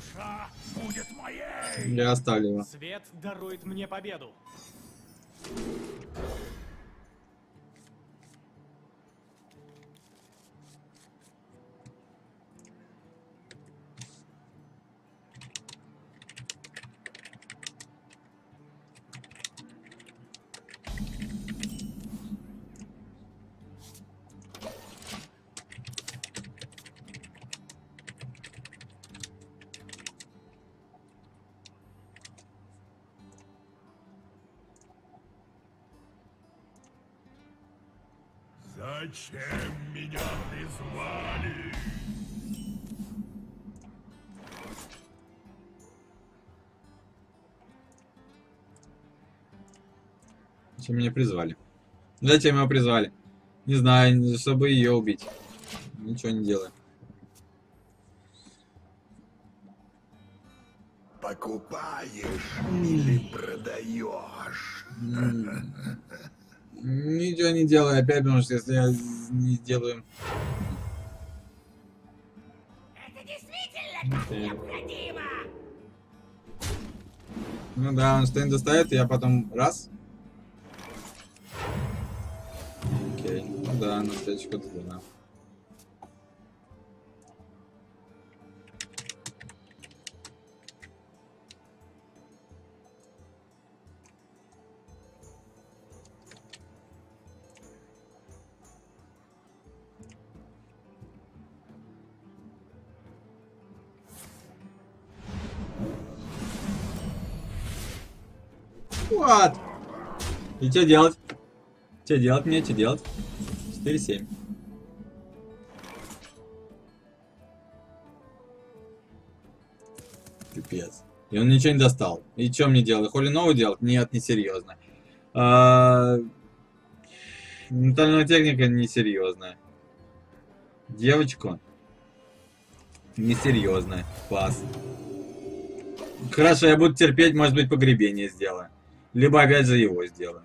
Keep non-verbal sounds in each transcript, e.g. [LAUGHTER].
душа будет моей! Я оставлю его. Свет дарует мне победу. Зачем меня призвали? Зачем меня призвали? Зачем его призвали? Не знаю, чтобы ее убить. Ничего не делаю. Покупаешь или продаешь? Ничего не делаю опять, потому что если я не сделаю... Это действительно так необходимо! Ну да, он что-нибудь достает, и я потом раз. Окей. Ну да, на следующий ход Вот. И что делать? Что делать мне? Что делать? 4-7. Пипец. И он ничего не достал. И что мне делать? Холи новую делать? Нет, несерьезно. А... Ментальная техника несерьезная. Девочку. Несерьезная. Класс. Хорошо, я буду терпеть, может быть, погребение сделаю. Либо опять же его сделаю.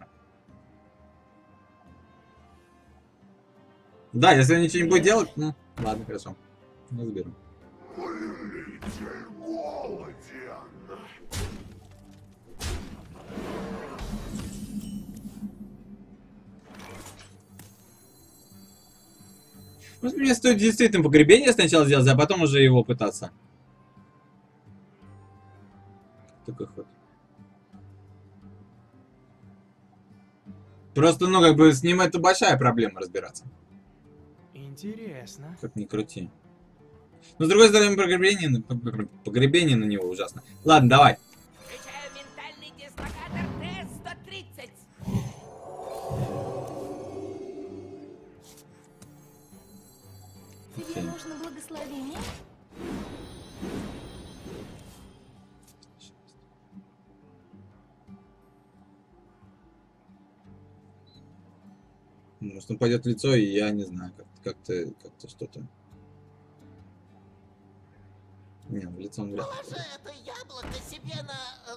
Да, если ничего не будет делать, ну, ладно, хорошо. Не заберу. Голоден. Может, мне стоит действительно погребение сначала сделать, а потом уже его пытаться. Такой ход. Просто, ну, как бы, с ним это большая проблема разбираться. Интересно. Как ни крути. Но, с другой стороны, погребение, погребение на него ужасно. Ладно, давай. Включаю ментальный дислокатор Т-130. Тебе нужно благословение? Может, он пойдет в лицо, и я не знаю, как- как-то как что-то. Не, в лицо он вряд ли. Положи это яблоко себе на э,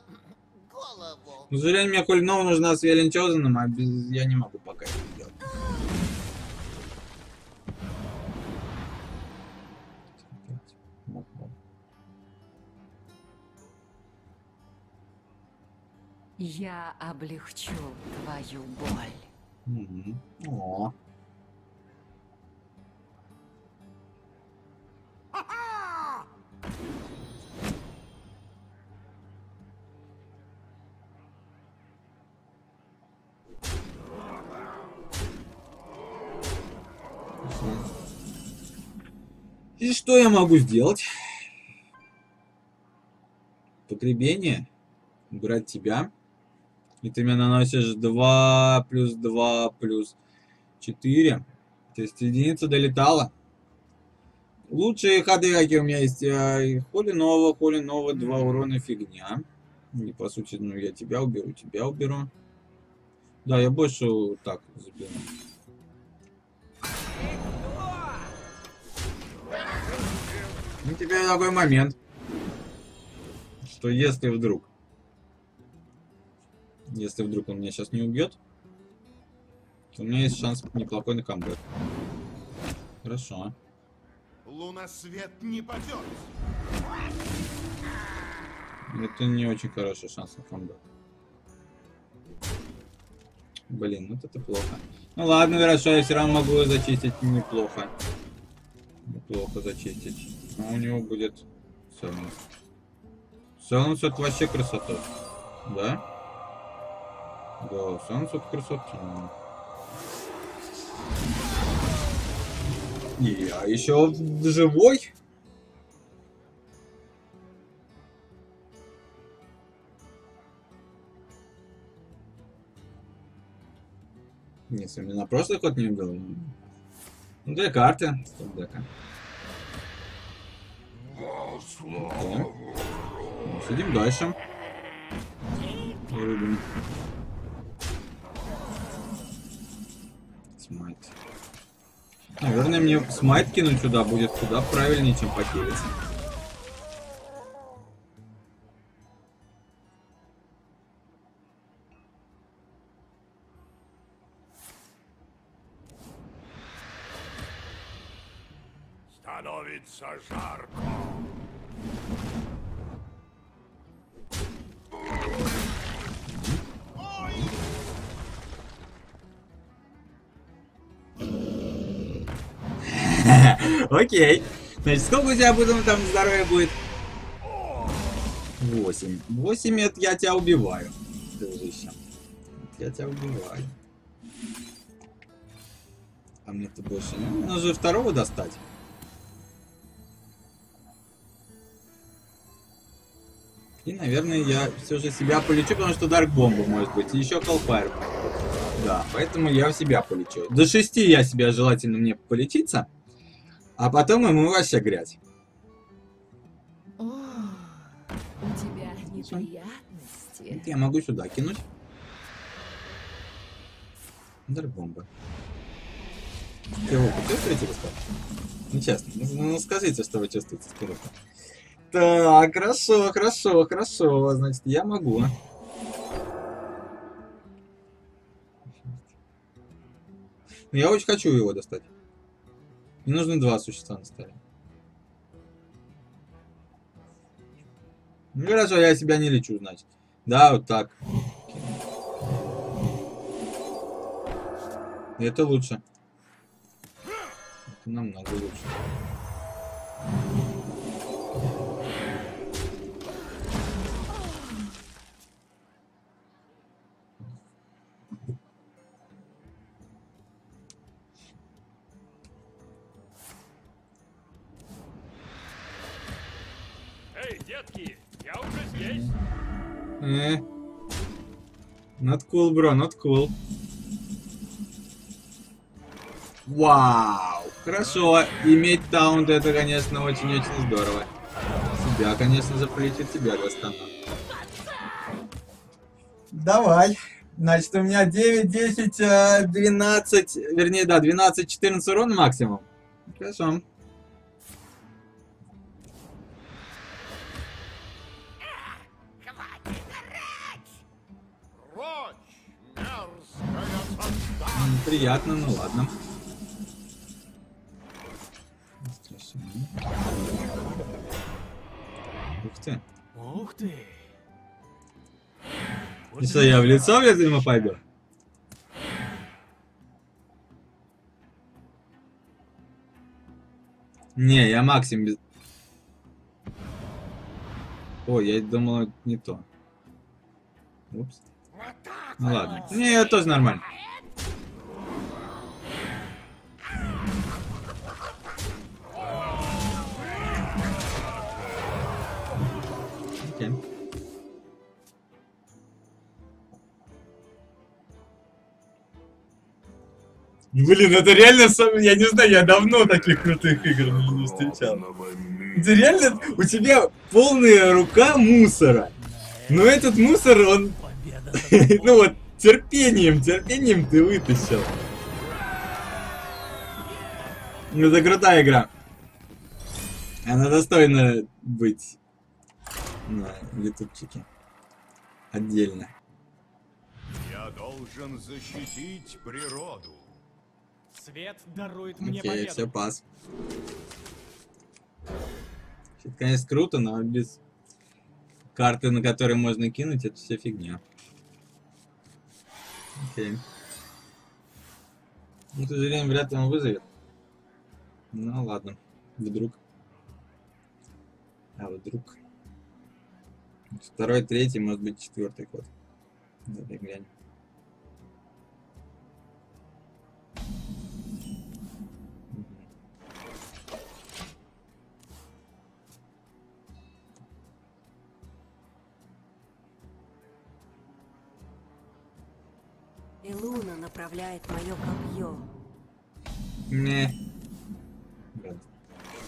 голову. Ну, к сожалению, мне Хольнова нужна с Велен Чозеном, а без... я не могу пока это сделать. Я облегчу твою боль. Мгм. О. И что я могу сделать? Погребение. Убрать тебя. И ты мне наносишь 2 плюс 2 плюс 4. То есть единица долетала. Лучшие ходы, какие у меня есть. э, Холи нового, холи нового, 2 урона фигня. И по сути, ну я тебя уберу, тебя уберу. Да, я больше так заберу. Ну теперь такой момент. Что если вдруг если вдруг он меня сейчас не убьет, то у меня есть шанс неплохой на камбэк. Хорошо. Лунасвет не падет. Это не очень хороший шанс на камбэк. Блин, вот это плохо. Ну ладно, хорошо, я все равно могу зачистить неплохо. Неплохо зачистить. Но у него будет Селнус. Селнус это вообще красота. Да? Да, красота. И я еще живой. Если на прошлый ход не убил. Ну, две карты. Стоп, дека. Окей. Ну, Сидим дальше. Рубим. Смайт. Наверное, мне смайт кинуть сюда будет куда правильнее, чем похилиться. Становится жарко. Окей. Значит, сколько у тебя потом там здоровья будет? 8. 8 это я тебя убиваю. Дружище. Я тебя убиваю. А мне-то больше не... Нужно же второго достать. И, наверное, я все же себя полечу, потому что Дарк Бомба может быть. И еще Hellfire. Да, поэтому я в себя полечу. До 6 я себя желательно мне полечиться. А потом ему вообще грязь. О, у тебя неприятности. Я могу сюда кинуть. Дарбомба. Кого вы чувствуете быстро? Ну честно, ну, скажите, что вы чувствуете пилотом. Так, хорошо, хорошо, хорошо. Значит, я могу. Но я очень хочу его достать. Мне нужно два существа на столе. Ну хорошо, я себя не лечу, значит. Да, вот так. Это лучше. Это намного лучше. Э. Not cool, bro, not cool. Вау! Хорошо, иметь таунт это, конечно, очень-очень здорово. Тебя, конечно же, полетит тебя достану. Давай. Значит, у меня 9, 10, э, 12, вернее, да, 12, 14 урона максимум. Хорошо. Приятно, ну ладно. Ух ты. Ух ты. И что, я в лицо везу ему пойду? Не, я максим без... Ой, я думал, не то. Упс. Ну ладно. Не, это тоже нормально. Блин, это реально сам, я не знаю, я давно таких крутых игр не встречал. Это реально, у тебя полная рука мусора. Но этот мусор, он, [LAUGHS] ну вот, терпением, терпением ты вытащил. Это крутая игра. Она достойна быть на ютубчике. Отдельно. Я должен защитить природу. Свет дарует мне Окей, победу. все, пас. Это, конечно, круто, но без карты, на которые можно кинуть, это все фигня. Окей. Ну, к сожалению, вряд ли он вызовет. Ну ладно, вдруг. А вдруг. Второй, третий, может быть, четвертый ход. Давай глянем. И Луна направляет мое копье. Не.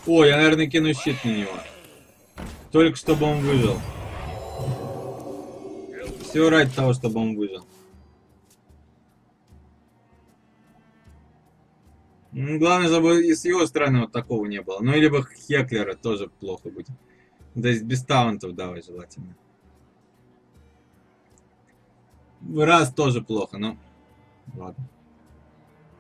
О, я, наверное, кину щит на него. Только чтобы он выжил. Все ради того, чтобы он выжил. Ну, главное, чтобы и с его стороны вот такого не было. Ну, либо Хеклера тоже плохо будет. То есть без таунтов давай желательно. Раз тоже плохо, но... Ладно.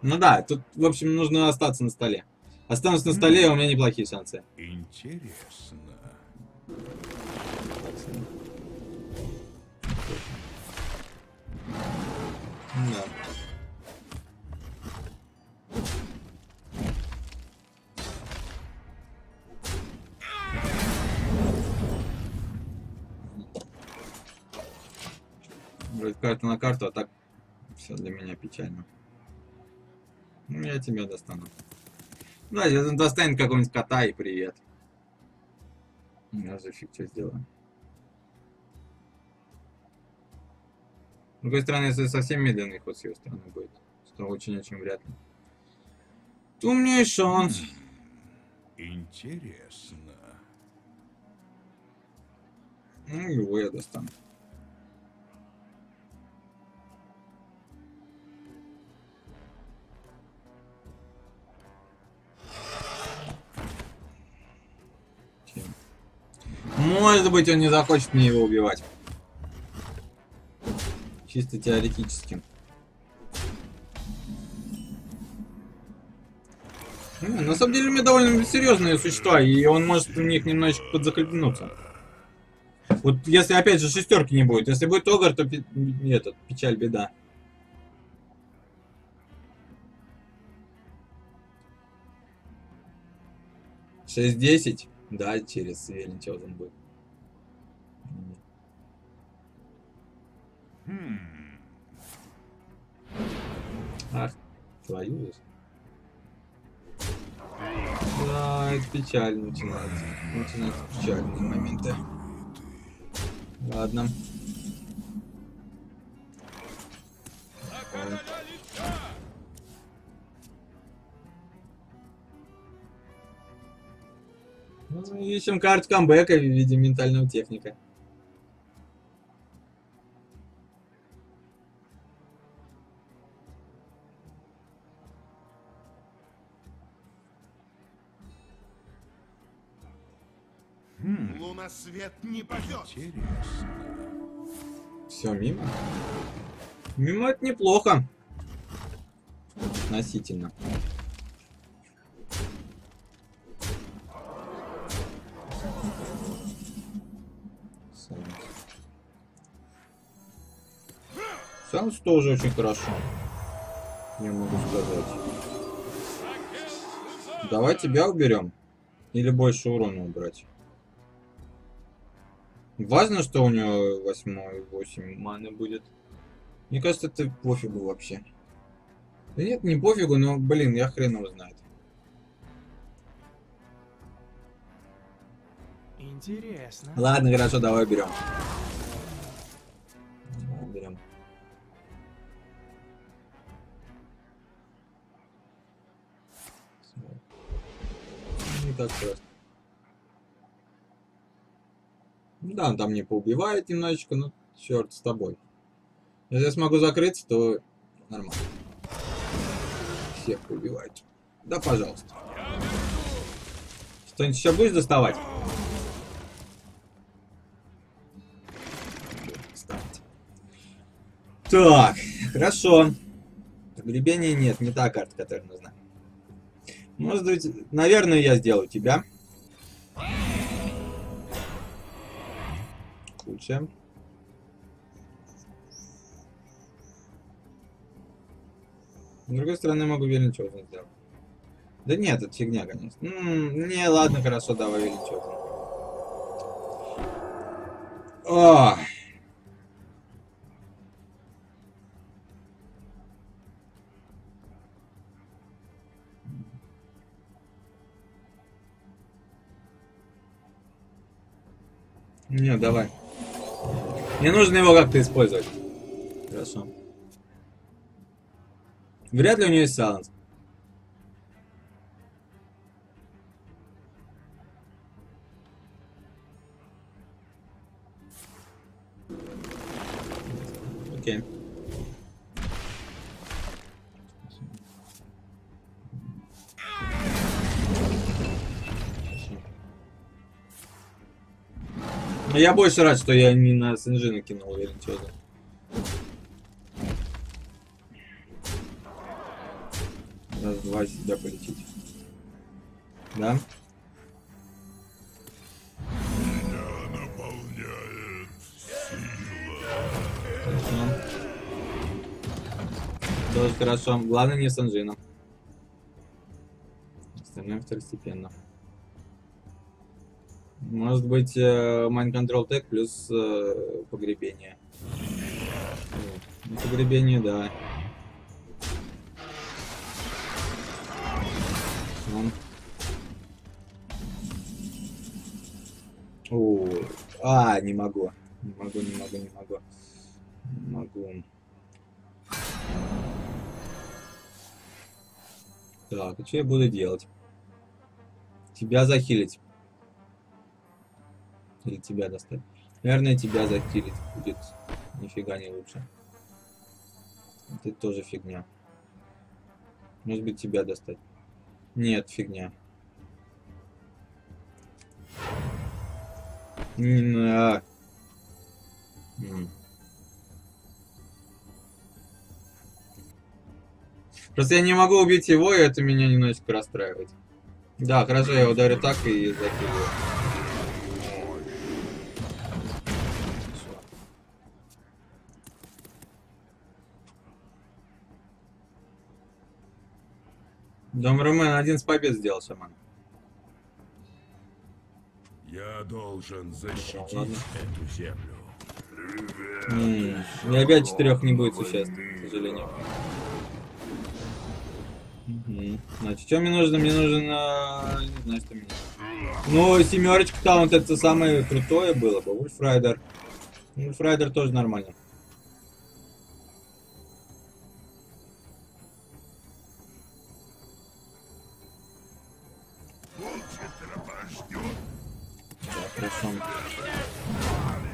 Ну да, тут, в общем, нужно остаться на столе. Останусь на столе, у меня неплохие шансы. Интересно. Да. Вроде карта на карту, а так все для меня печально. Ну, я тебя достану. Да, я достанет какого-нибудь кота и привет. Я же фиг что сделаю. С другой стороны, если совсем медленный ход с его стороны будет, что очень-очень вряд ли, то у меня есть шанс. Интересно. Ну, его я достану. Может быть, он не захочет мне его убивать. Чисто теоретически. На самом деле у меня довольно серьезные существа, и он может в них немножечко подзахлебнуться. Вот если опять же шестерки не будет, если будет Огар, то пи- этот, печаль, беда. Шесть десять? Да, через Chosen будет. Ах, твою. Да, это печально начинается. Начинаются печальные моменты. Ладно. Ну, ищем карту камбэка в виде ментального техника. Луна свет не падет. Интересно. Все, мимо. Мимо это неплохо. Относительно. Саунс тоже очень хорошо. Я могу сказать. Давай тебя уберем. Или больше урона убрать. Важно, что у него 8 8 маны будет. Мне кажется, это пофигу вообще. Да нет, не пофигу, но, блин, я хрен его знает. Интересно. Ладно, хорошо, давай берем. Давай берем. Не так просто. Ну Да, он там не поубивает немножечко, но черт с тобой. Если я смогу закрыться, то нормально. Всех поубивать. Да, пожалуйста. Что-нибудь еще будешь доставать? Ставить. Так, хорошо. Погребения нет, не та карта, которая нужна. Может быть, наверное, я сделаю тебя. Лучше. С другой стороны, могу Вилли Чозен сделать. Да нет, это фигня, конечно. М, не, ладно, хорошо, давай Вилли Чозен. О! Не, давай. Мне нужно его как-то использовать. Хорошо. Вряд ли у нее есть саланс. Окей. Но Я больше рад, что я не на Синжи накинул, уверен, что-то. Раз, два, себя полететь. Да? Тоже хорошо. Главное не Санжина. Остальное второстепенно. Может быть, э, Mind Control Tech плюс э, погребение. Ну, Погребение, да. О, а, не могу. Не могу, не могу, не могу. Не могу. Так, и что я буду делать? Тебя захилить. Или тебя достать? Наверное, тебя захилить будет нифига не лучше. Это тоже фигня. Может быть, тебя достать. Нет, фигня. М, а. М. Просто я не могу убить его, и это меня немножечко расстраивает. Да, хорошо, я ударю так и закидываю. Дом Румен один с побед сделал, шаман. Я должен защитить Ладно. эту землю. М, И опять четырех не будет существ, к сожалению. Значит, что мне нужно? Мне нужен... а, Не знаю, что мне. Ну, семерочка-то вот это самое крутое было бы. Wolfrider. Wolfrider тоже нормально.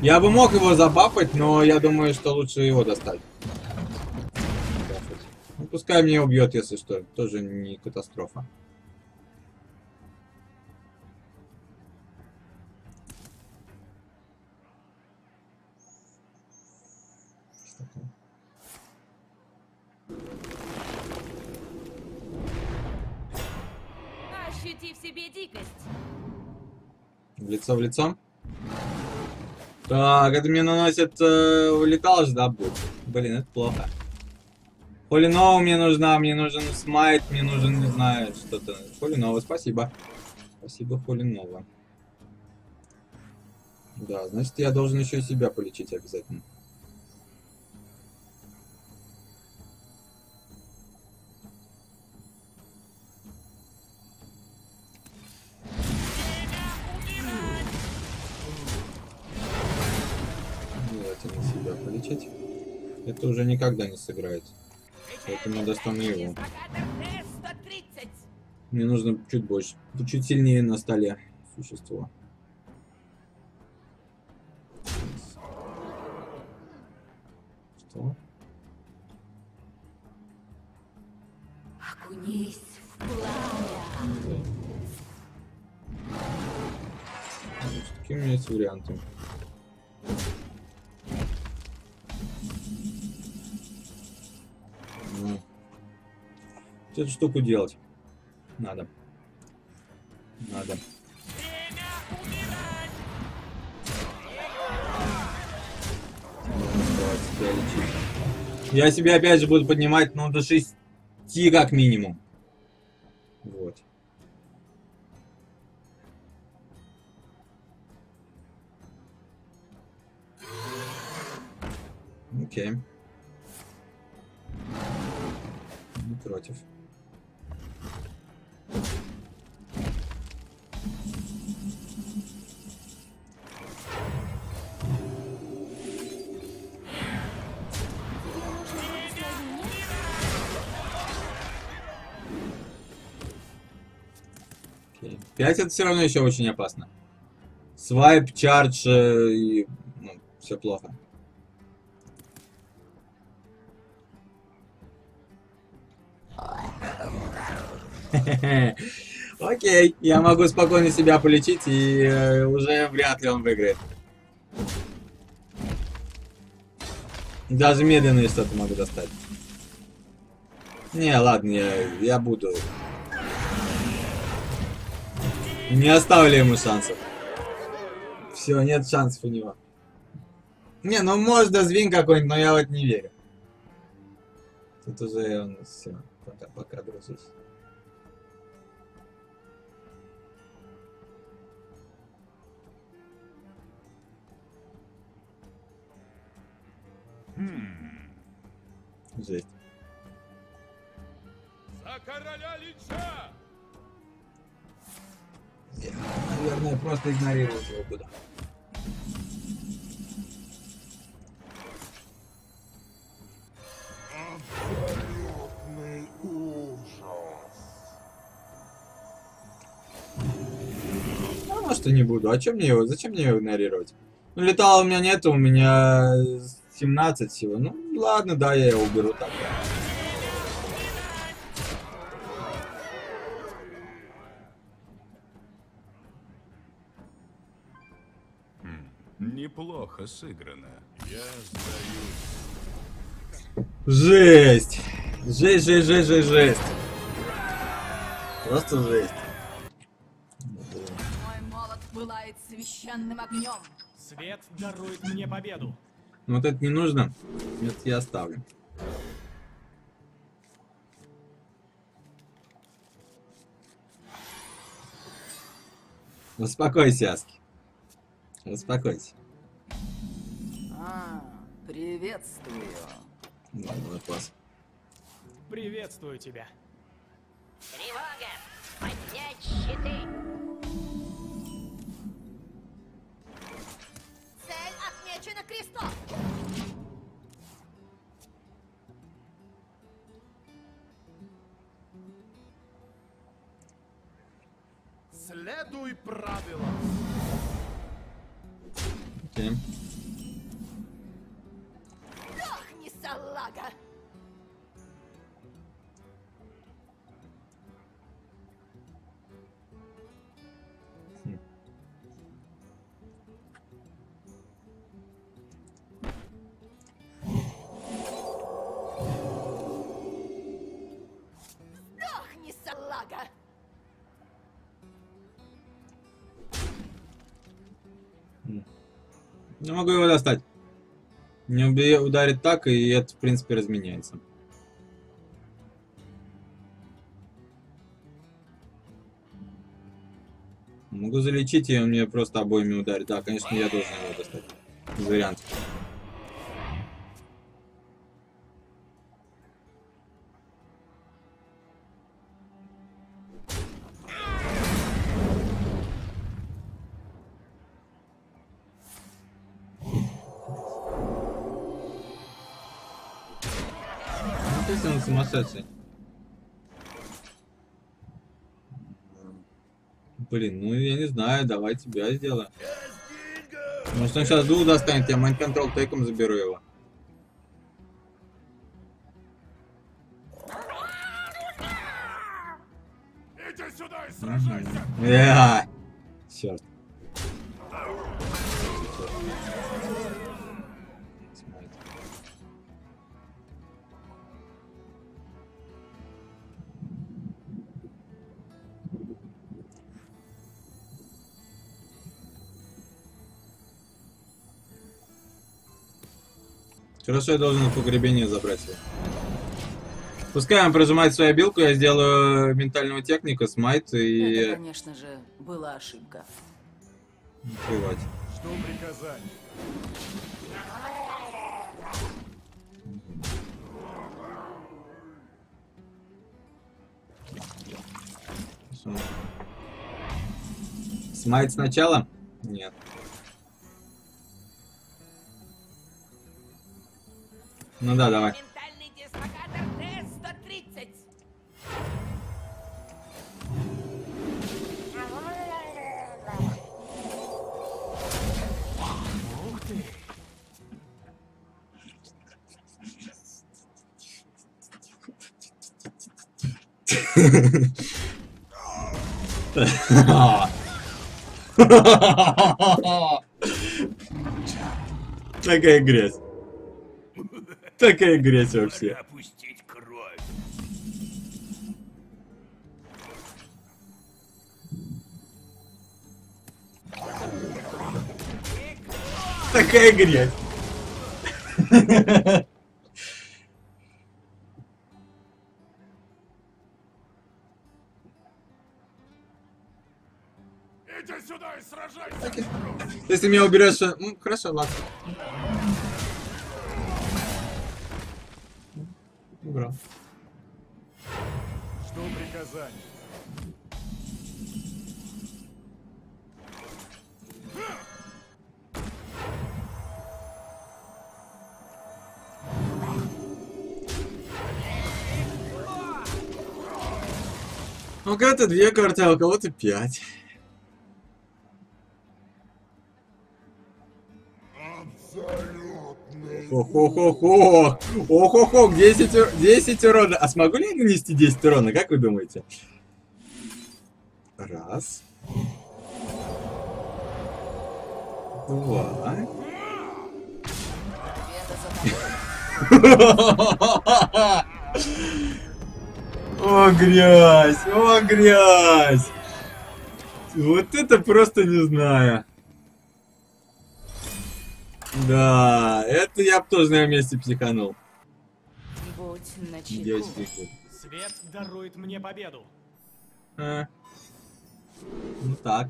Я бы мог его забафать, но я думаю, что лучше его достать. Ну, пускай меня убьет, если что. Тоже не катастрофа. Ощути в себе дикость. В лицо в лицо? Так, это мне наносит э, улеталось, да, будет? Блин, это плохо. Холинова мне нужна, мне нужен смайт, мне нужен, не знаю, что-то. Холинова, спасибо. Спасибо, Холинова. Да, значит, я должен еще себя полечить обязательно. Это уже никогда не сыграет. Поэтому достану его. Мне нужно чуть больше, чуть сильнее на столе существо. Что? Окунись в пламя. Какие у меня есть варианты? эту штуку делать. Надо. Надо. Я себе опять же буду поднимать, ну, до 6 как минимум. Вот. Окей. Не против. 5 это все равно еще очень опасно. Свайп, чардж э, и ну, все плохо. [LAUGHS] Окей, я могу спокойно себя полечить, и э, уже вряд ли он выиграет. Даже медленные что-то могу достать. Не, ладно, я, я буду. Не оставлю ему шансов. Все, нет шансов у него. Не, ну может дозвин какой-нибудь, но я вот не верю. Тут уже он все, пока, пока дружись. Жесть. За короля Лича! Я, наверное, просто игнорировать его буду. А может и не буду. А чем мне его? Зачем мне его игнорировать? Ну, летала у меня нету, у меня 17 всего. Ну, ладно, да, я его уберу так. Неплохо сыграно. Я сдаюсь. Жесть! Жесть, жесть, жесть, жесть, жесть. Просто жесть. Мой молот пылает священным огнем. Свет дарует мне победу. Вот это не нужно. Это я оставлю. Успокойся, Аски. Успокойся. А, приветствую. Ладно, вопрос. Приветствую тебя. Тревога! Поднять щиты! Цель отмечена крестом. Следуй правилам. Окей. Могу его достать. Не убе- ударит так, и это, в принципе, разменяется. Могу залечить, и он мне просто обоими ударит. Да, конечно, я должен его достать. Без он сумасшедший. Блин, ну я не знаю, давай тебя сделаем. Может он сейчас дух достанет, я майн контрол тейком заберу его. Иди сюда и сражайся! Я. Черт. Хорошо, я должен в погребение забрать его. Пускай он прожимает свою обилку, я сделаю ментального техника, смайт Это, и... конечно же, была ошибка. Плевать. Что приказание? Хорошо. Смайт сначала? Нет. Ну да, давай. Ментальный дислокатор Т-130. [LAUGHS] Такая грязь. Такая грязь вообще. Такая грязь. Иди сюда и сражайся. Если меня уберешь... э, Ну, хорошо, ладно. Убрал. Что приказание? Ну, у кого-то две карты, а у кого-то пять. Абсолютный. Хо-хо-хо-хо! Ох-хо-хо, 10, ур- 10 урона. А смогу ли я нанести 10 урона, как вы думаете? Раз. Два. О, грязь! О, грязь! Вот это просто не знаю. Да, это я бы тоже на его месте психанул. Будь начеку. Свет дарует мне победу. А. Ну так.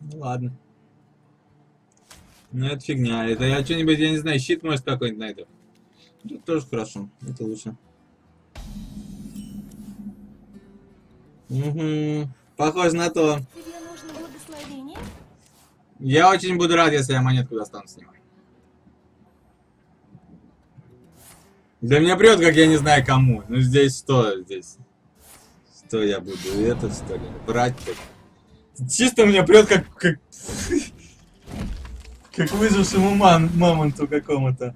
Ну ладно. Ну это фигня. Это я что-нибудь, я не знаю, щит может какой-нибудь найду. Это тоже хорошо. Это лучше. Угу. Похоже на то. Я очень буду рад, если я монетку достану с него. Да меня прет, как я не знаю кому. Ну здесь что? Здесь. Что я буду? Это что ли? Брать как? Чисто меня прет, как. как... [LAUGHS] Как выжившему ман, мамонту какому-то.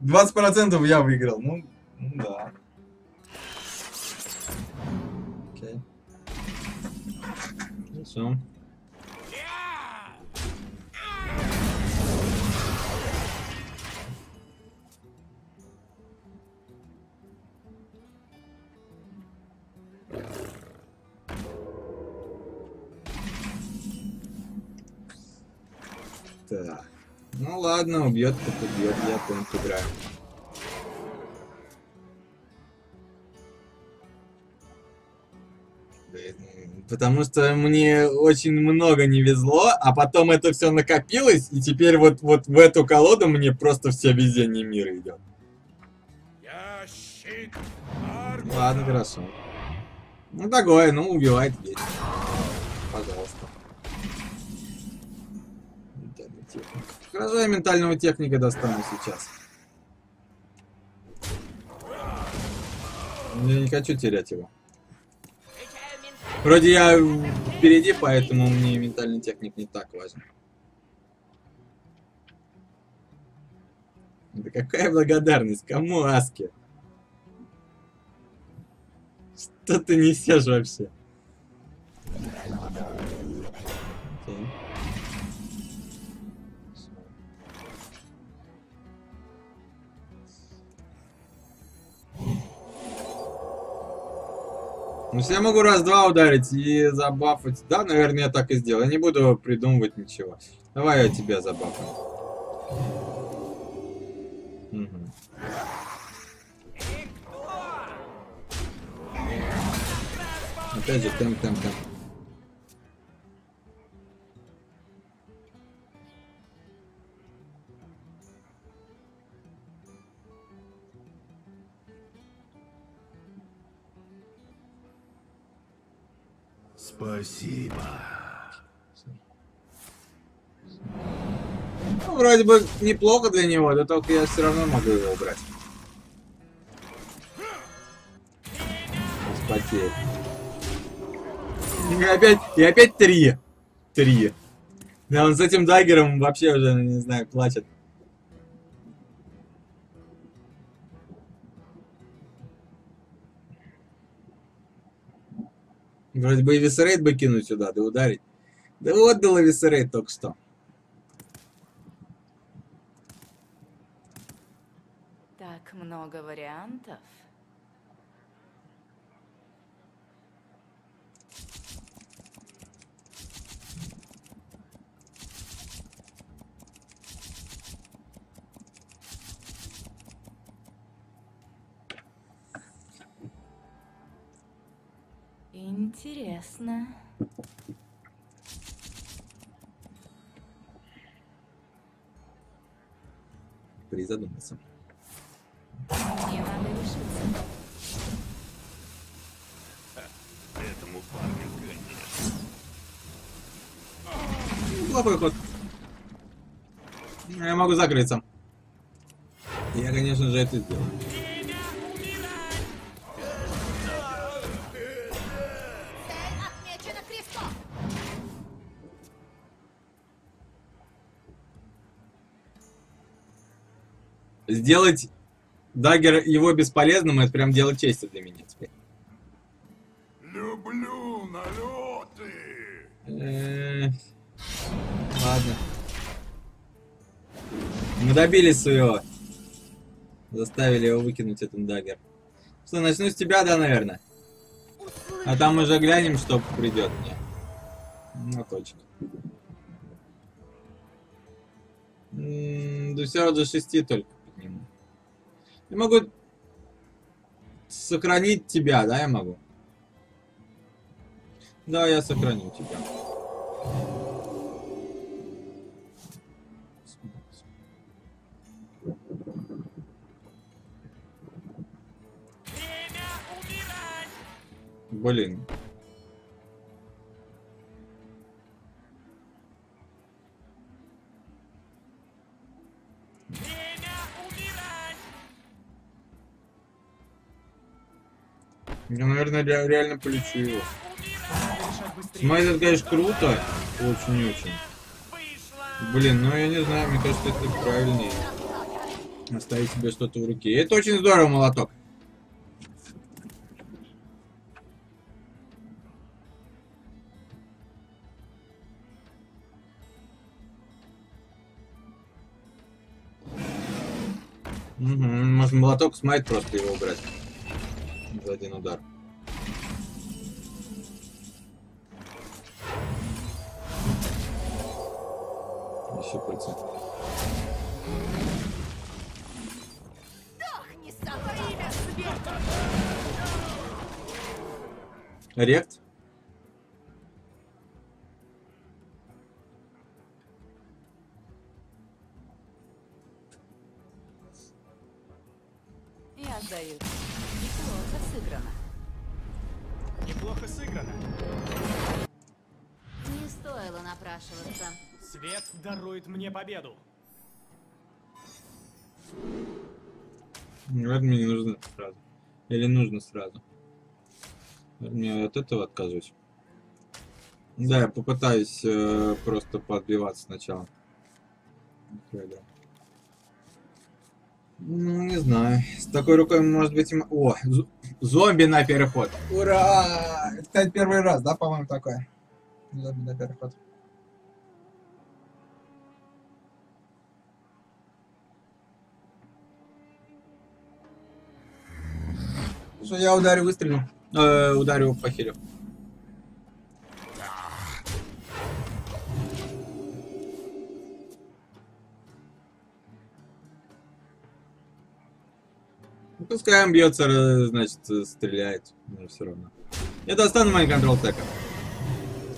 Двадцать процентов я выиграл. Ну, ну да. Хорошо. Так. Ну ладно, убьет, так убьет, я понял, играю. Потому что мне очень много не везло, а потом это все накопилось, и теперь вот, вот в эту колоду мне просто все везение мира идет. Щит. Ладно, хорошо. Ну такое, ну убивает здесь. Пожалуйста. Хорошо, я ментального техника достану сейчас. Я не хочу терять его. Вроде я впереди, Т-130. поэтому мне ментальный техник не так важен. Да какая благодарность? Кому Аски? Что ты несешь вообще? Ну, я могу раз-два ударить и забафать. Да, наверное, я так и сделаю. Я не буду придумывать ничего. Давай я тебя забафаю. Мгм. Опять же, темп, темп, темп. Спасибо. Ну, вроде бы неплохо для него, да только я все равно могу его убрать. Потерь. И опять, и опять три. Три. Да, он с этим даггером вообще уже, не знаю, плачет. Вроде бы и висерейт бы кинуть сюда, да ударить. Да вот дал висерейт только что. Так много вариантов. Интересно. Призадумался. Мне надо решиться. Этому парню конец. Плохой ход. Я могу закрыться. Я, конечно же, это сделаю. Сделать dagger его бесполезным, это прям дело чести для меня теперь. Люблю налеты. Ладно. Мы добились своего. Заставили его выкинуть этот dagger. Что, начну с тебя, да, наверное? А там уже глянем, что придет мне. Ну, точно. Все до шести только. Я могу сохранить тебя, да, я могу? Да, я сохраню тебя. Блин. Наверное, ре- реально полечу его. Это, конечно, круто. Очень-очень. Блин, ну я не знаю, мне кажется, это правильнее. Оставить себе что-то в руке. Это очень здорово, молоток. Угу, можно молоток смайт просто его убрать. За один удар. Смерти. Рект? Победу. Наверное, мне не нужно сразу. Или нужно сразу. Мне от этого отказывать. Да, я попытаюсь э, просто подбиваться сначала. Ну, не знаю. С такой рукой, может быть, и м- О, зомби на переход. Ура! Это, первый раз, да, по-моему, такое? Зомби на переход. Что я ударю, выстрелю. Э, ударю по хилю. Ну, Пускай он бьется, э, значит, э, стреляет. Мне все равно. Я достану мой контрол тека.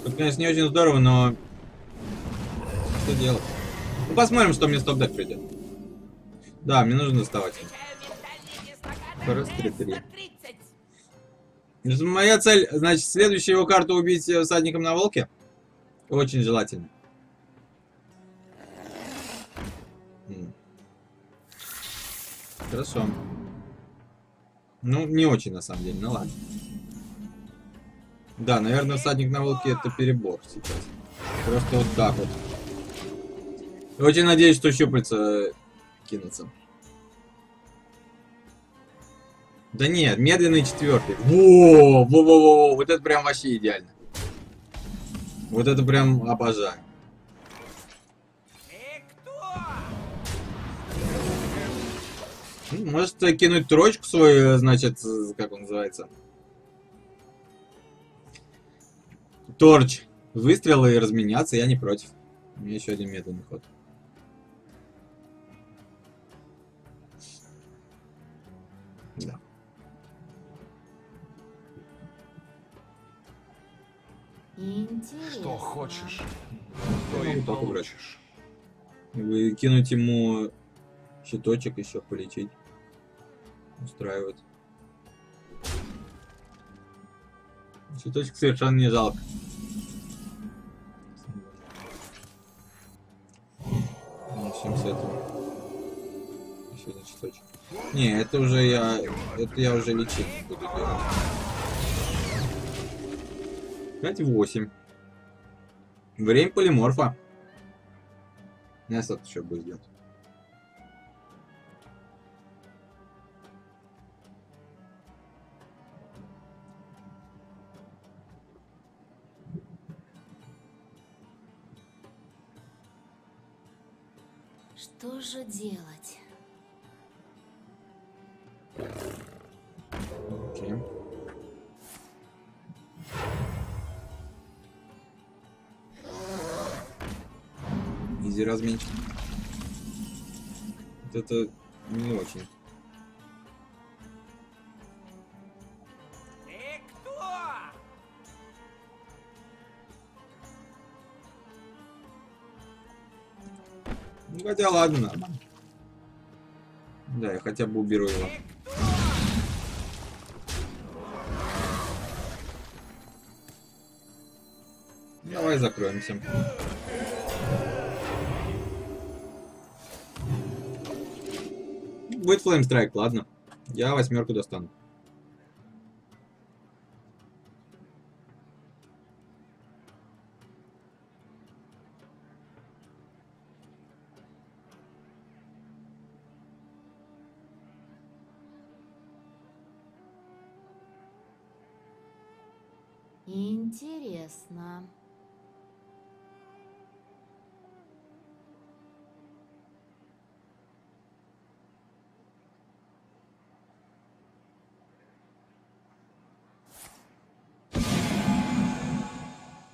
Это, конечно, не очень здорово, но... Что делать? Ну, посмотрим, что мне стоп-дек придет. Да, мне нужно доставать. Раз, три, три. 130. Моя цель, значит, следующую его карту убить э, всадником на волке. Очень желательно. Хорошо. Ну, не очень, на самом деле, ну ладно. Да, наверное, всадник на волке это перебор сейчас. Просто вот так вот. Очень надеюсь, что щупальца кинутся. Да нет, медленный четвертый. Во, во, во, во, во, вот это прям вообще идеально. Вот это прям обожаю. Ну, Может э, кинуть трочку свою, значит, э, как он называется? Торч. Выстрелы и разменяться, я не против. У меня еще один медленный ход. Да. Интересно. Что хочешь, Я то и получишь. Вы кинуть ему щиточек еще полечить. Устраивает. Щиточек совершенно не жалко. Начнем с этого. Еще один щиточек. Не, это уже я. Это я уже лечить буду делать. 5-8. Время полиморфа. Мясо еще будет делать. Что же делать? Изи разменчик. Вот это не очень. Ну хотя ладно, нормально. Да, я хотя бы уберу его. Давай закроемся. Будет флеймстрайк, ладно. Я восьмерку достану.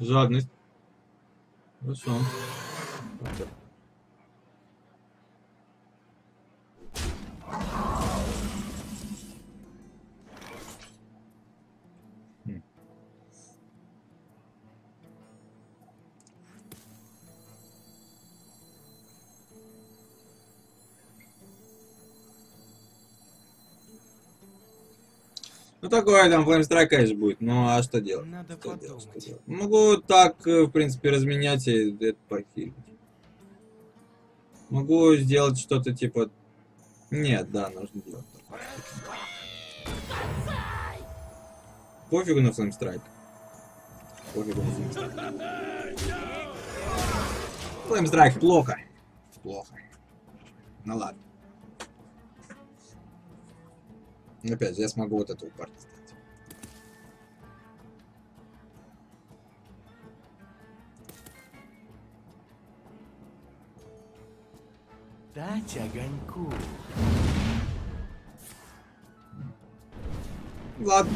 Жадность. Хорошо. Такое там Flamestrike, конечно, будет. Ну а что делать? Надо Что делать, что делать? Могу так, э, в принципе, разменять и это похилить. Могу сделать что-то типа... Нет, да, нужно делать. Пофигу на Flamestrike. Пофигу на. Flamestrike плохо. Плохо. Ну ладно. Ну, опять, я смогу вот этого парня сделать. Дать огоньку. Ладно.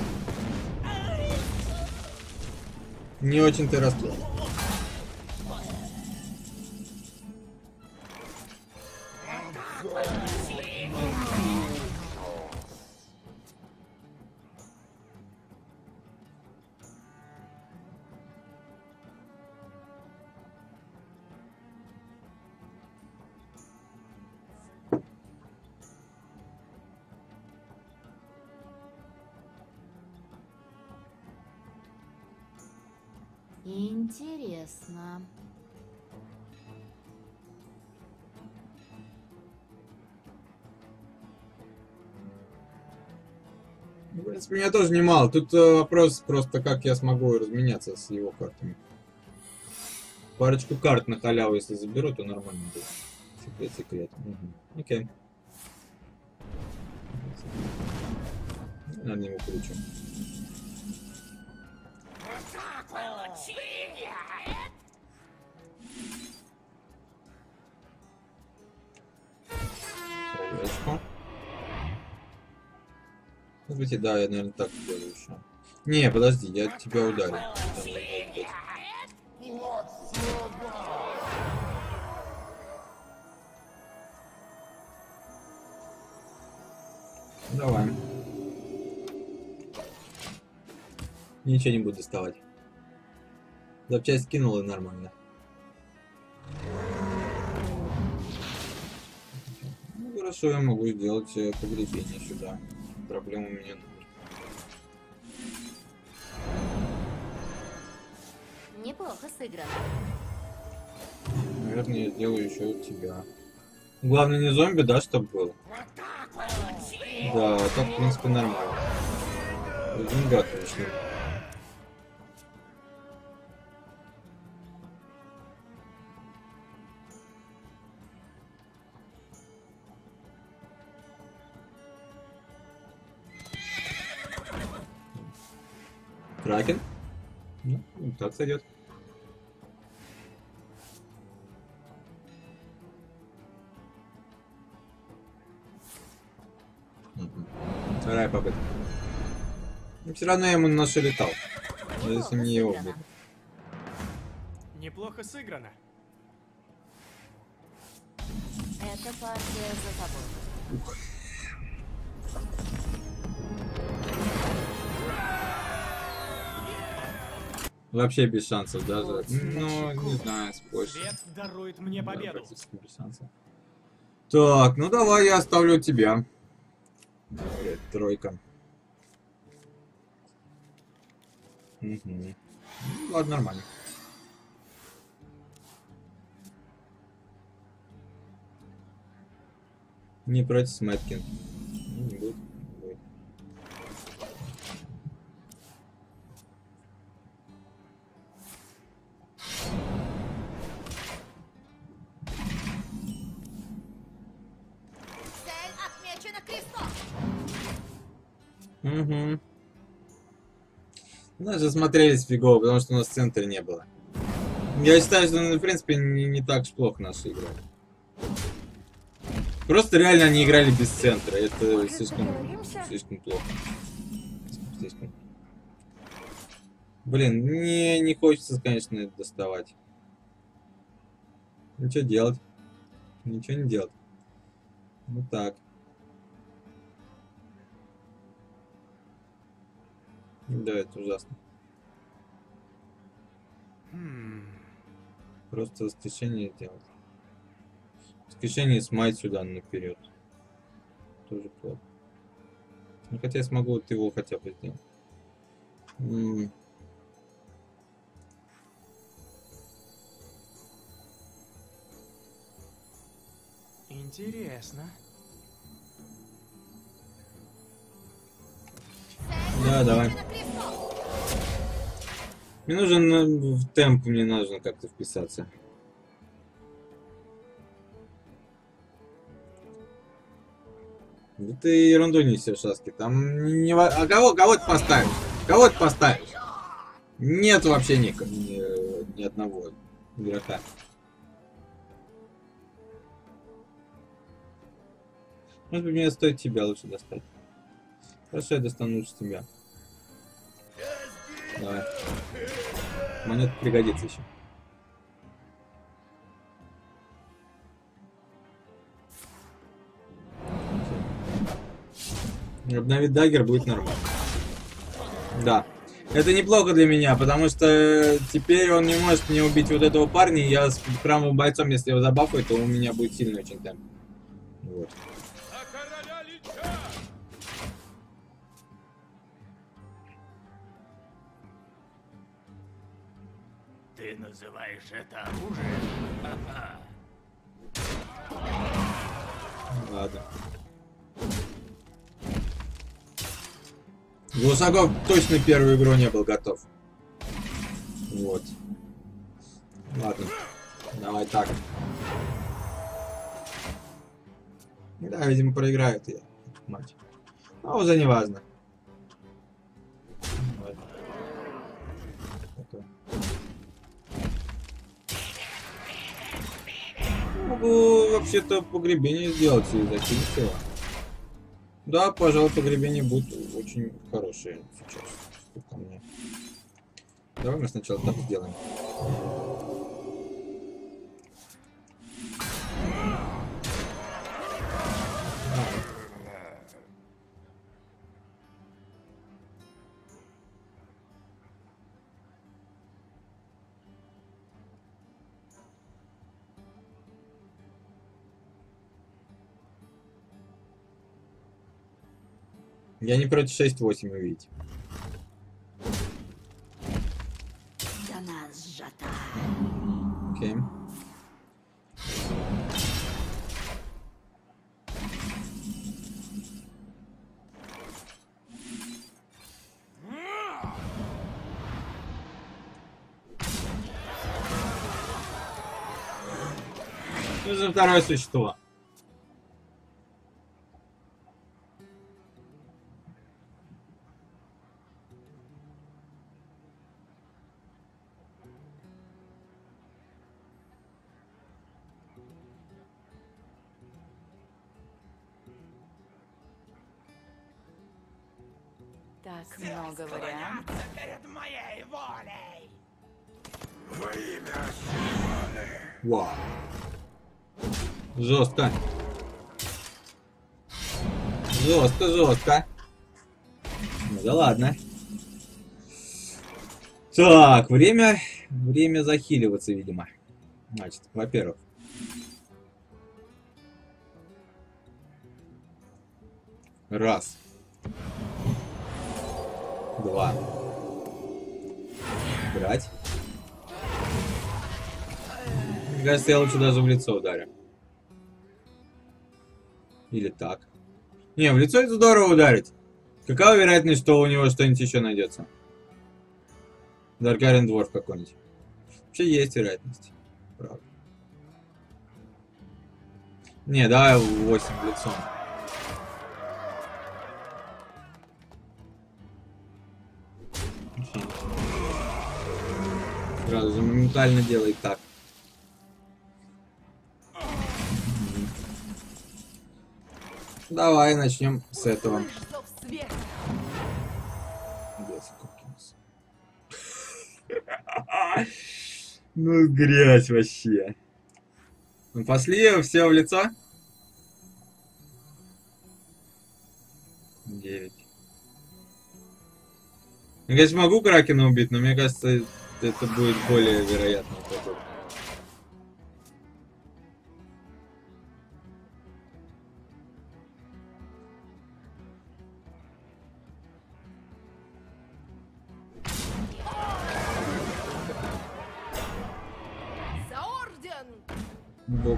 Не очень ты расплыл. Принципе, меня тоже немало. Тут э, вопрос просто, как я смогу разменяться с его картами. Парочку карт на халяву, если заберу, то нормально будет. Секрет, секрет. Мгм. Окей. Надо его включу. Смотрите, да, я, наверное, так сделаю еще. Не, подожди, я тебя ударю. Быть. Давай. Ничего не буду доставать. Запчасть кинул и нормально. Ну хорошо, я могу сделать э, погребение сюда. Проблем у меня ноль. Неплохо сыграно. Наверное, я сделаю еще у тебя. Главное не зомби, да, чтобы был? Да, так, в принципе, нормально. Деньга отлично. Так сойдет. Вторая попытка. Но все равно я ему на шею летал. Если мне его будет. Неплохо сыграно. Эта партия за тобой. Вообще без шансов даже. Ну, не знаю. Свет дарует мне Да, победу. практически без шансов. Так, ну давай я оставлю тебя. Давай, Тройка. Мгм. Ну, ладно, нормально. Не против Сметкин. Ну, не будет. Угу. Даже смотрелись фигово, потому что у нас в центре не было. Я считаю, что, ну, в принципе, не, не так уж плохо наши играли. Просто реально они играли без центра. Это слишком, слишком плохо. Слишком, слишком. Блин, не, не хочется, конечно, это доставать. Ничего делать. Ничего не делать. Вот так. Да, это ужасно. Хм. Просто воскрешение делать. Воскрешение смать сюда наперед. Тоже плохо. Ну, хотя я смогу вот его хотя бы сделать. М, Интересно. Да, давай. Мне нужен в темп, мне нужно как-то вписаться. Да ты ерунду несешь, Аски. Там не... А кого, кого ты поставишь? Кого ты поставишь? Нет вообще ни, ни, ни одного игрока. Может быть, мне стоит тебя лучше достать. Хорошо, я достану лучше тебя. Давай. Монет пригодится еще. Обновить дагер будет нормально. Да. Это неплохо для меня, потому что теперь он не может мне убить вот этого парня, и я с храмовым бойцом, если его забафаю, то у меня будет сильный очень темп. Вот. Ты называешь это оружием? [LAUGHS] Ладно. Гусаков точно первую игру не был готов. Вот. Ладно. Давай так. Да, видимо, проиграют я матч. Но уже не важно. Могу вообще-то погребение сделать и закинуть его. Да, пожалуй, погребение будет очень хорошее сейчас. Давай мы сначала так сделаем. Я не против 6-8 увидеть. До нас сжата. Окей. Что за второе существо? Жестко. Жестко, жестко. Ну да ладно. Так, время... Время захиливаться, видимо. Значит, во-первых. Раз. Два. Брать. Мне кажется, я лучше даже в лицо ударю. Или так. Не, в лицо это здорово ударить. Какая вероятность, что у него что-нибудь еще найдется? Даргарен Дворф какой-нибудь. Вообще есть вероятность. Правда. Не, давай 8 в лицо. Вообще. Сразу же моментально делай так. Давай начнем с этого. [LAUGHS] Ну, грязь вообще. Ну, пошли все в лицо. Девять. Я, конечно, могу Кракена убить, но мне кажется, это будет более вероятно. подобно.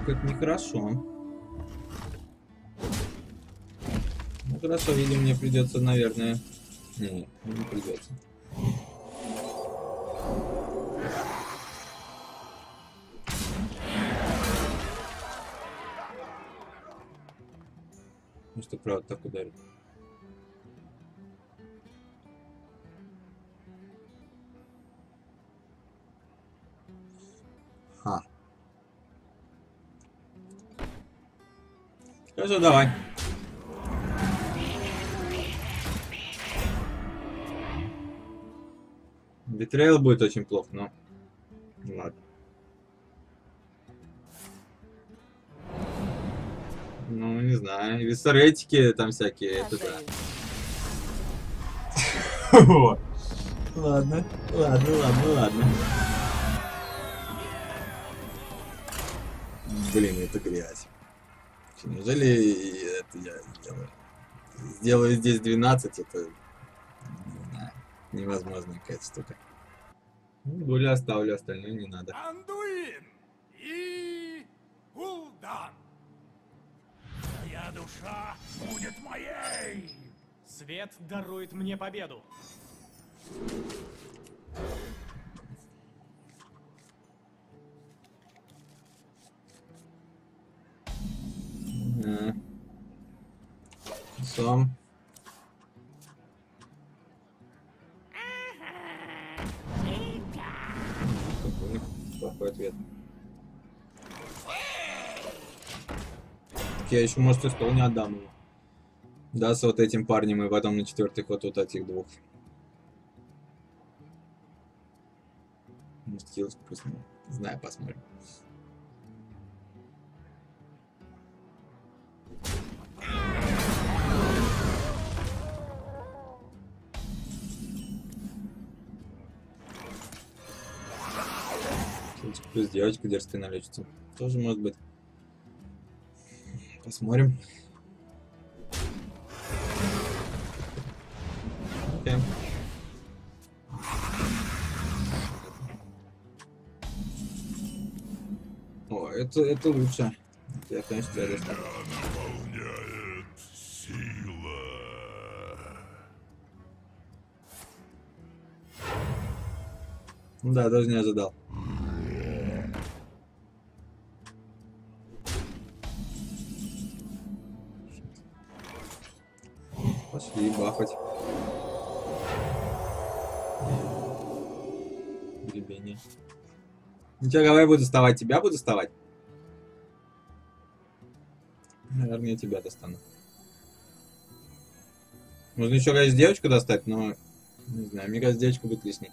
Это нехорошо. Ну хорошо, видимо, мне придется, наверное. Не, не придется. Ну что, правда, так ударит. Хорошо, давай. Betrayal будет очень плохо, но... Ладно. Ну, не знаю. Виссаретики там всякие, это да. [LAUGHS] Ладно, ладно, ладно, ладно. Блин, это грязь. Чё, Неужели это я сделаю? Сделаю здесь 12, это не знаю, невозможная какая-то штука. Ну, Более оставлю, остальное не надо. Андуин и Гул'дан. Твоя душа будет моей. Свет дарует мне победу. Сам. Плохой ответ. Я еще, может, и стол не отдам ему. Да, с вот этим парнем, и потом на четвертый ход вот этих двух. Может, хил спустим. Не знаю, посмотрим. Плюс девочка дерзкая налечится. Тоже может быть. Посмотрим. Окей. О, это, это лучше. Я, конечно, тебя да, даже не ожидал. Бахать. Гребение. Ничего, давай буду доставать. Тебя буду доставать? Наверное, я тебя достану. Можно еще, конечно, девочку достать, но... Не знаю, мне кажется, девочка будет лишней.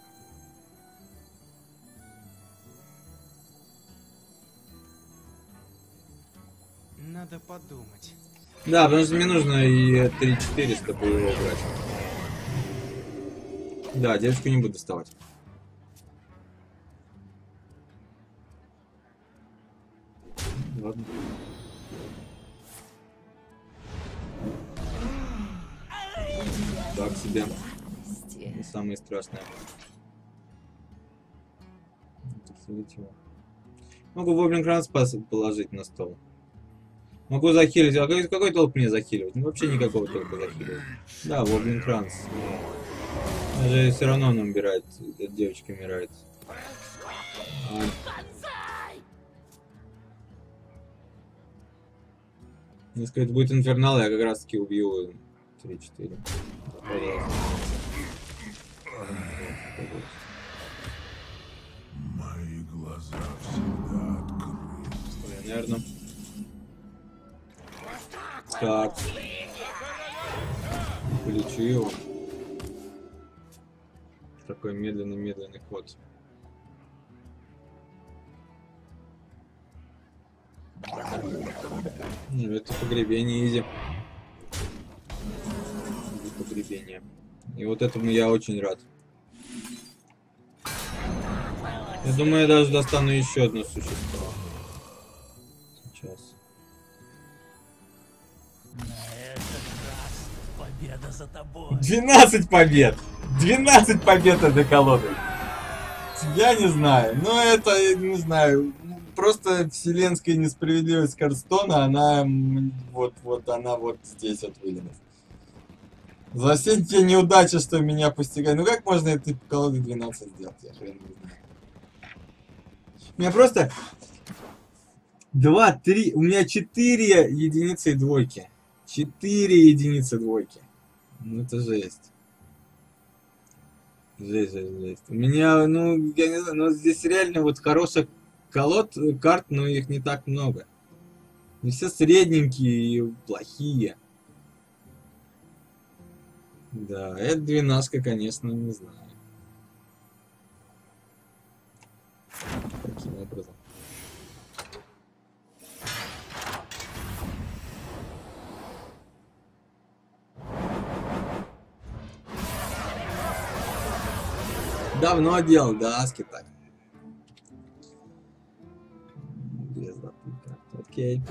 Надо подумать. Да, потому что мне нужно и 3-4, чтобы его убрать. Да, девочку не буду доставать. Ладно. Так себе. Не самое страшное. Могу Воблин Кранс пос- положить на стол. Могу захилить. А какой, какой толк мне захиливать? Ну, вообще никакого толка захиливать. Да, Воблин Кранс. Даже все равно он умирает. Эта девочка умирает. А, Если сказать, будет инфернал, я как раз таки убью 3-4. Пожалуйста. Мои глаза всегда открыты. Наверное. Так. Полечу его. Такой медленный-медленный ход. Ну, это погребение изи. Погребение. И вот этому я очень рад. Я думаю, я даже достану еще одно существо. Победа за тобой. 12 побед! 12 побед этой колоды! Я не знаю, но это, не знаю, просто вселенская несправедливость Карстона, она вот, вот, она вот здесь вот вылилась. За все те неудачи, что меня постигают. Ну как можно этой колоды 12 сделать? Я хрен не знаю. Меня просто 2, 3, у меня 4 единицы и двойки. 4 единицы двойки. Ну это жесть. Жесть, жесть, жесть. У меня, ну, я не знаю, но здесь реально вот хороших колод, карт, но их не так много. Не все средненькие и плохие. Да, это двенадцатка, конечно, не знаю. Таким образом. Давно делал, да, Аски так. Окей.